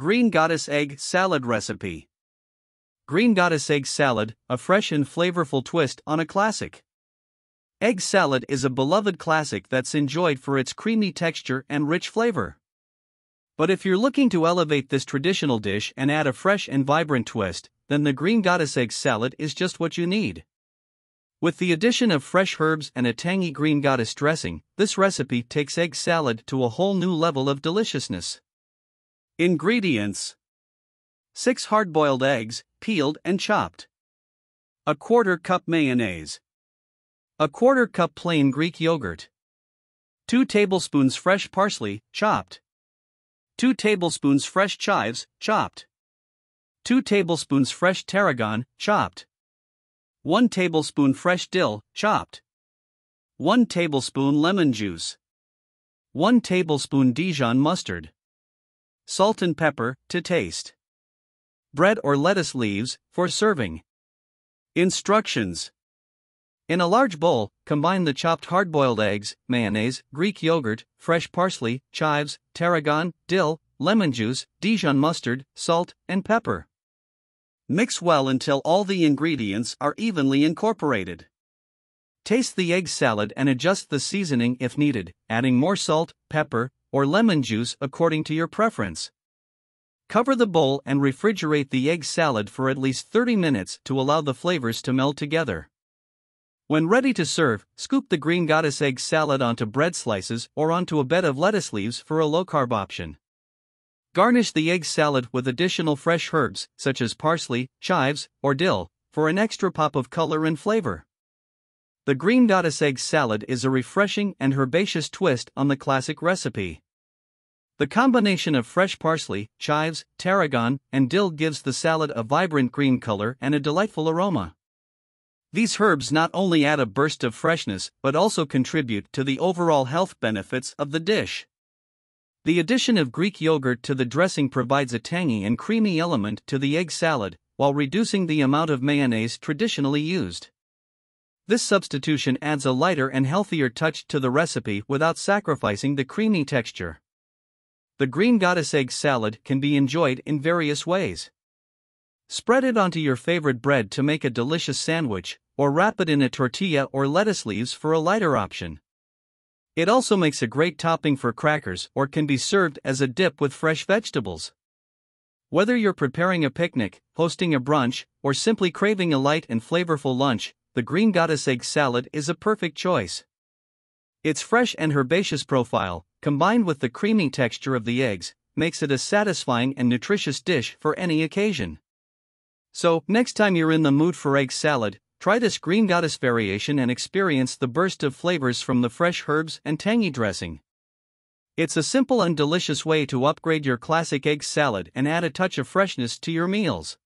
Green Goddess Egg Salad Recipe Green Goddess Egg Salad, a fresh and flavorful twist on a classic. Egg salad is a beloved classic that's enjoyed for its creamy texture and rich flavor. But if you're looking to elevate this traditional dish and add a fresh and vibrant twist, then the Green Goddess Egg Salad is just what you need. With the addition of fresh herbs and a tangy Green Goddess dressing, this recipe takes egg salad to a whole new level of deliciousness. Ingredients 6 hard boiled eggs, peeled and chopped. A quarter cup mayonnaise. A quarter cup plain Greek yogurt. 2 tablespoons fresh parsley, chopped. 2 tablespoons fresh chives, chopped. 2 tablespoons fresh tarragon, chopped. 1 tablespoon fresh dill, chopped. 1 tablespoon lemon juice. 1 tablespoon Dijon mustard salt and pepper to taste. Bread or lettuce leaves for serving. Instructions In a large bowl, combine the chopped hard boiled eggs, mayonnaise, Greek yogurt, fresh parsley, chives, tarragon, dill, lemon juice, Dijon mustard, salt, and pepper. Mix well until all the ingredients are evenly incorporated. Taste the egg salad and adjust the seasoning if needed, adding more salt, pepper, or lemon juice according to your preference. Cover the bowl and refrigerate the egg salad for at least 30 minutes to allow the flavors to meld together. When ready to serve, scoop the Green Goddess egg salad onto bread slices or onto a bed of lettuce leaves for a low carb option. Garnish the egg salad with additional fresh herbs, such as parsley, chives, or dill, for an extra pop of color and flavor. The Green Goddess Egg Salad is a refreshing and herbaceous twist on the classic recipe. The combination of fresh parsley, chives, tarragon, and dill gives the salad a vibrant green color and a delightful aroma. These herbs not only add a burst of freshness but also contribute to the overall health benefits of the dish. The addition of Greek yogurt to the dressing provides a tangy and creamy element to the egg salad, while reducing the amount of mayonnaise traditionally used. This substitution adds a lighter and healthier touch to the recipe without sacrificing the creamy texture. The green goddess egg salad can be enjoyed in various ways. Spread it onto your favorite bread to make a delicious sandwich, or wrap it in a tortilla or lettuce leaves for a lighter option. It also makes a great topping for crackers or can be served as a dip with fresh vegetables. Whether you're preparing a picnic, hosting a brunch, or simply craving a light and flavorful lunch, the Green Goddess Egg Salad is a perfect choice. Its fresh and herbaceous profile, combined with the creamy texture of the eggs, makes it a satisfying and nutritious dish for any occasion. So, next time you're in the mood for egg salad, try this Green Goddess variation and experience the burst of flavors from the fresh herbs and tangy dressing. It's a simple and delicious way to upgrade your classic egg salad and add a touch of freshness to your meals.